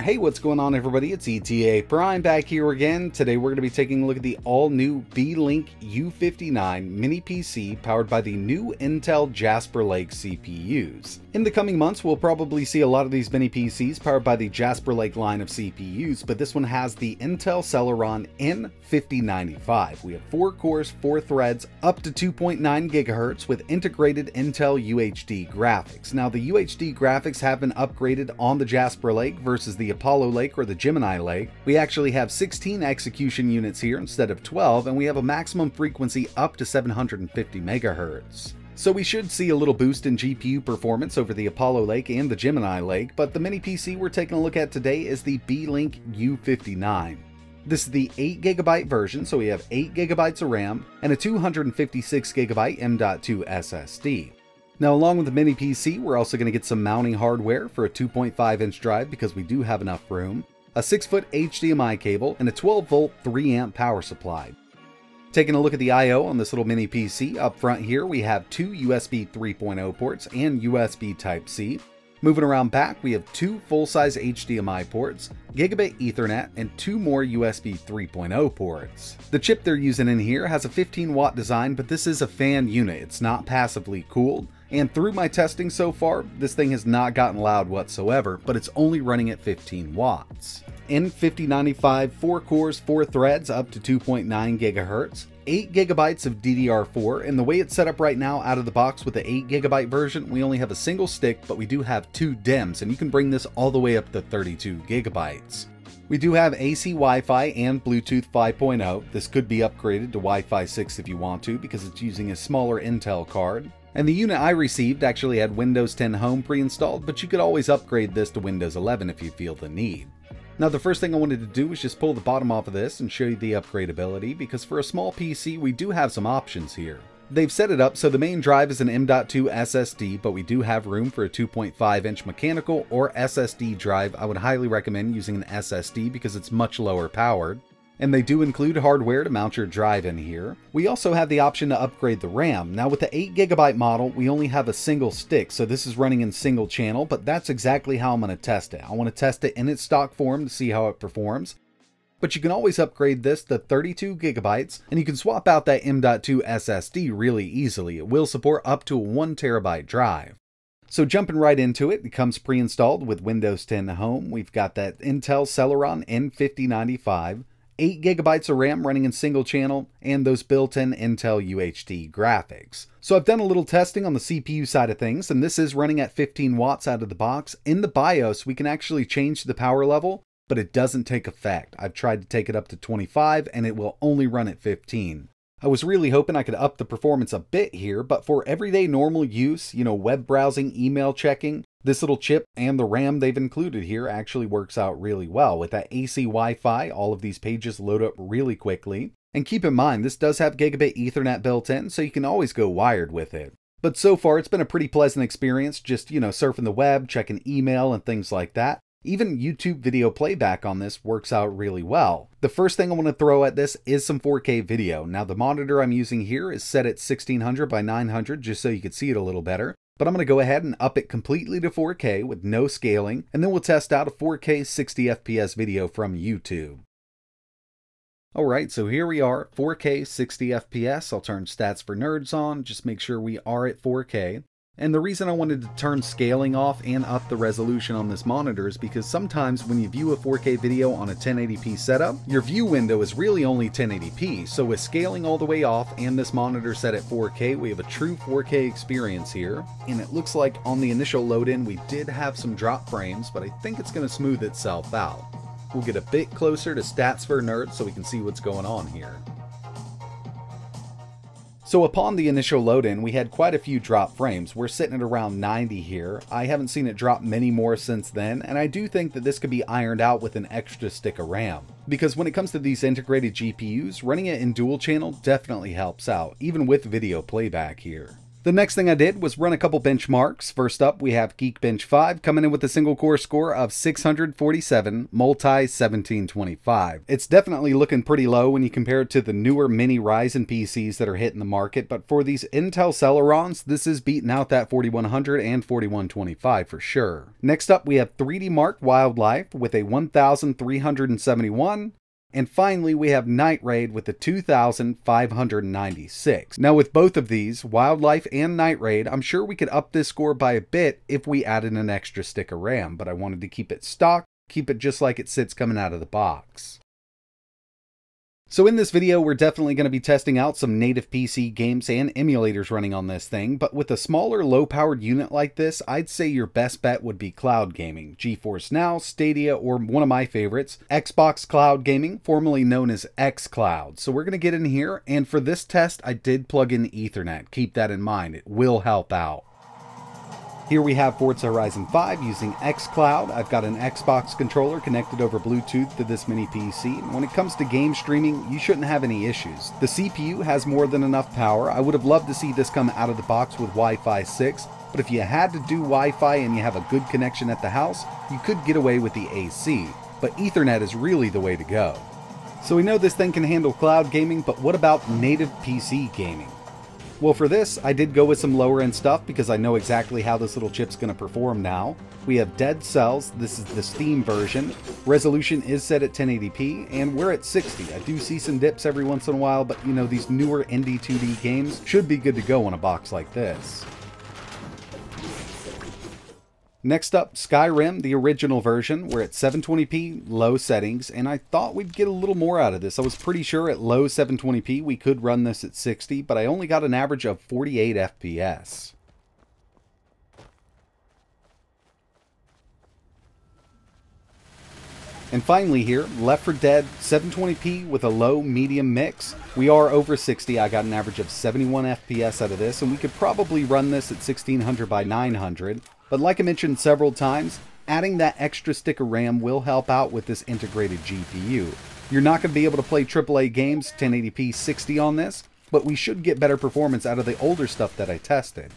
Hey, what's going on everybody? It's ETA Prime back here again. Today we're going to be taking a look at the all-new Beelink U59 mini PC powered by the new Intel Jasper Lake CPUs. In the coming months, we'll probably see a lot of these mini PCs powered by the Jasper Lake line of CPUs, but this one has the Intel Celeron N5095. We have 4 cores, 4 threads, up to 2.9 GHz with integrated Intel UHD graphics. Now the UHD graphics have been upgraded on the Jasper Lake versus the the Apollo Lake or the Gemini Lake, we actually have 16 execution units here instead of 12, and we have a maximum frequency up to 750 megahertz. So we should see a little boost in GPU performance over the Apollo Lake and the Gemini Lake, but the mini PC we're taking a look at today is the Beelink U59. This is the 8GB version, so we have 8GB of RAM and a 256GB M.2 SSD. Now along with the mini PC, we're also going to get some mounting hardware for a 2.5 inch drive because we do have enough room, a 6 foot HDMI cable, and a 12 volt 3 amp power supply. Taking a look at the I.O. on this little mini PC, up front here we have two USB 3.0 ports and USB Type-C. Moving around back, we have two full-size HDMI ports, gigabit Ethernet, and two more USB 3.0 ports. The chip they're using in here has a 15 watt design, but this is a fan unit. It's not passively cooled, and through my testing so far, this thing has not gotten loud whatsoever, but it's only running at 15 watts. N5095 4 cores, 4 threads, up to 2.9 GHz, 8 gigabytes of DDR4, and the way it's set up right now out of the box with the 8 gigabyte version, we only have a single stick, but we do have two DIMMs, and you can bring this all the way up to 32 gigabytes. We do have AC Wi-Fi and Bluetooth 5.0. This could be upgraded to Wi-Fi 6 if you want to, because it's using a smaller Intel card. And the unit I received actually had Windows 10 Home pre-installed, but you could always upgrade this to Windows 11 if you feel the need. Now the first thing I wanted to do was just pull the bottom off of this and show you the upgradability, because for a small PC we do have some options here. They've set it up so the main drive is an M.2 SSD, but we do have room for a 2.5 inch mechanical or SSD drive. I would highly recommend using an SSD because it's much lower powered and they do include hardware to mount your drive in here. We also have the option to upgrade the RAM. Now with the 8GB model, we only have a single stick, so this is running in single channel, but that's exactly how I'm going to test it. I want to test it in its stock form to see how it performs. But you can always upgrade this to 32 gigabytes, and you can swap out that M.2 SSD really easily. It will support up to a 1 terabyte drive. So jumping right into it, it comes pre-installed with Windows 10 Home. We've got that Intel Celeron N5095, 8 gigabytes of RAM running in single channel, and those built-in Intel UHD graphics. So I've done a little testing on the CPU side of things, and this is running at 15 watts out of the box. In the BIOS, we can actually change the power level, but it doesn't take effect. I've tried to take it up to 25, and it will only run at 15. I was really hoping I could up the performance a bit here, but for everyday normal use, you know, web browsing, email checking, this little chip and the RAM they've included here actually works out really well. With that AC Wi-Fi, all of these pages load up really quickly. And keep in mind, this does have gigabit Ethernet built in, so you can always go wired with it. But so far, it's been a pretty pleasant experience, just, you know, surfing the web, checking email, and things like that. Even YouTube video playback on this works out really well. The first thing I want to throw at this is some 4K video. Now the monitor I'm using here is set at 1600 by 900 just so you can see it a little better. But I'm going to go ahead and up it completely to 4K with no scaling, and then we'll test out a 4K 60 FPS video from YouTube. Alright, so here we are, 4K 60 FPS. I'll turn Stats for Nerds on, just make sure we are at 4K. And the reason I wanted to turn scaling off and up the resolution on this monitor is because sometimes when you view a 4K video on a 1080p setup, your view window is really only 1080p, so with scaling all the way off and this monitor set at 4K, we have a true 4K experience here. And it looks like on the initial load in we did have some drop frames, but I think it's going to smooth itself out. We'll get a bit closer to stats for nerds so we can see what's going on here. So upon the initial load in, we had quite a few drop frames. We're sitting at around 90 here. I haven't seen it drop many more since then, and I do think that this could be ironed out with an extra stick of RAM. Because when it comes to these integrated GPUs, running it in dual channel definitely helps out, even with video playback here. The next thing I did was run a couple benchmarks. First up, we have Geekbench 5 coming in with a single core score of 647, multi 1725. It's definitely looking pretty low when you compare it to the newer mini Ryzen PCs that are hitting the market, but for these Intel Celerons, this is beating out that 4100 and 4125 for sure. Next up, we have 3DMark Wildlife with a 1371, and finally, we have Night Raid with the 2596. Now, with both of these, Wildlife and Night Raid, I'm sure we could up this score by a bit if we added an extra stick of RAM, but I wanted to keep it stock, keep it just like it sits coming out of the box. So in this video, we're definitely going to be testing out some native PC games and emulators running on this thing, but with a smaller low-powered unit like this, I'd say your best bet would be cloud gaming, GeForce Now, Stadia, or one of my favorites, Xbox Cloud Gaming, formerly known as xCloud. So we're going to get in here, and for this test, I did plug in Ethernet. Keep that in mind, it will help out. Here we have Forza Horizon 5 using xCloud. I've got an Xbox controller connected over Bluetooth to this mini PC. When it comes to game streaming, you shouldn't have any issues. The CPU has more than enough power. I would have loved to see this come out of the box with Wi-Fi 6, but if you had to do Wi-Fi and you have a good connection at the house, you could get away with the AC. But Ethernet is really the way to go. So we know this thing can handle cloud gaming, but what about native PC gaming? Well, for this, I did go with some lower end stuff because I know exactly how this little chip's going to perform now. We have Dead Cells, this is the Steam version. Resolution is set at 1080p, and we're at 60. I do see some dips every once in a while, but you know, these newer Indie 2D games should be good to go on a box like this. Next up, Skyrim, the original version. We're at 720p, low settings, and I thought we'd get a little more out of this. I was pretty sure at low 720p we could run this at 60, but I only got an average of 48 FPS. And finally here, Left 4 Dead 720p with a low medium mix. We are over 60. I got an average of 71 FPS out of this, and we could probably run this at 1600 by 900. But like I mentioned several times, adding that extra stick of RAM will help out with this integrated GPU. You're not going to be able to play AAA games 1080p 60 on this, but we should get better performance out of the older stuff that I tested.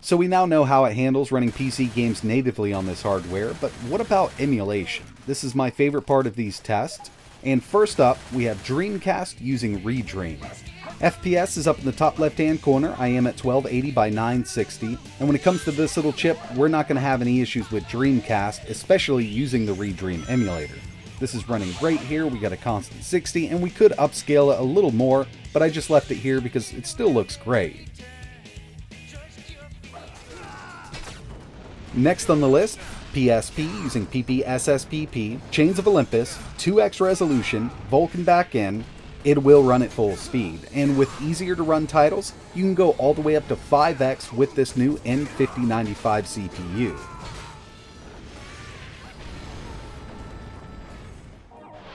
So we now know how it handles running PC games natively on this hardware, but what about emulation? This is my favorite part of these tests. And first up, we have Dreamcast using Redream. FPS is up in the top left hand corner. I am at 1280 by 960. And when it comes to this little chip, we're not going to have any issues with Dreamcast, especially using the Redream emulator. This is running great here. We got a constant 60 and we could upscale it a little more, but I just left it here because it still looks great. Next on the list, PSP using PPSSPP, Chains of Olympus, 2x resolution, Vulkan backend, it will run at full speed. And with easier to run titles, you can go all the way up to 5x with this new N5095 CPU.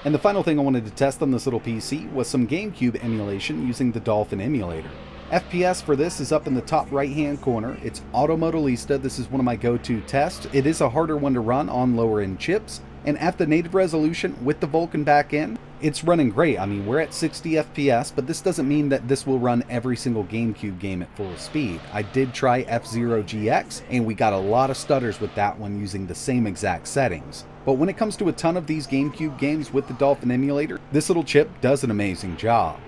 And the final thing I wanted to test on this little PC was some GameCube emulation using the Dolphin emulator. FPS for this is up in the top right hand corner. It's Auto Modellista. This is one of my go-to tests. It is a harder one to run on lower end chips, and at the native resolution with the Vulkan backend, it's running great. I mean, we're at 60 FPS, but this doesn't mean that this will run every single GameCube game at full speed. I did try F-Zero GX, and we got a lot of stutters with that one using the same exact settings. But when it comes to a ton of these GameCube games with the Dolphin emulator, this little chip does an amazing job.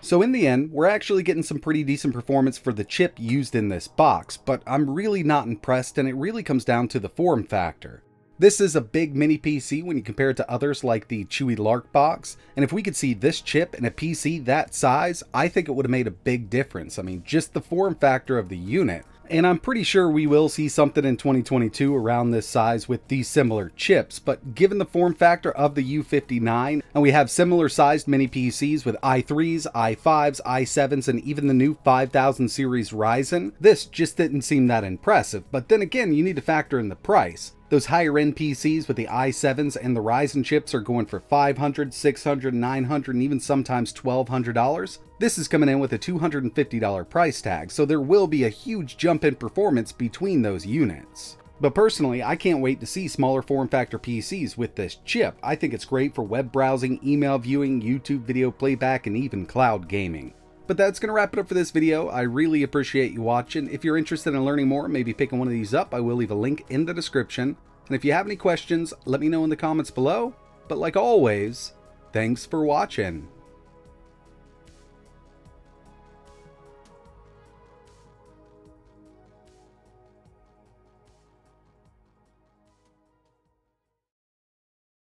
So in the end, we're actually getting some pretty decent performance for the chip used in this box, but I'm really not impressed and it really comes down to the form factor. This is a big mini PC when you compare it to others like the Chuwi LarkBox, and if we could see this chip in a PC that size, I think it would have made a big difference. I mean, just the form factor of the unit. And I'm pretty sure we will see something in 2022 around this size with these similar chips, but given the form factor of the U59, and we have similar sized mini PCs with i3s, i5s, i7s, and even the new 5000 series Ryzen, this just didn't seem that impressive. But then again, you need to factor in the price. Those higher end PCs with the i7s and the Ryzen chips are going for $500, $600, $900, and even sometimes $1,200. This is coming in with a $250 price tag, so there will be a huge jump in performance between those units. But personally, I can't wait to see smaller form factor PCs with this chip. I think it's great for web browsing, email viewing, YouTube video playback, and even cloud gaming. But that's going to wrap it up for this video. I really appreciate you watching. If you're interested in learning more, maybe picking one of these up, I will leave a link in the description. And if you have any questions, let me know in the comments below. But like always, thanks for watching.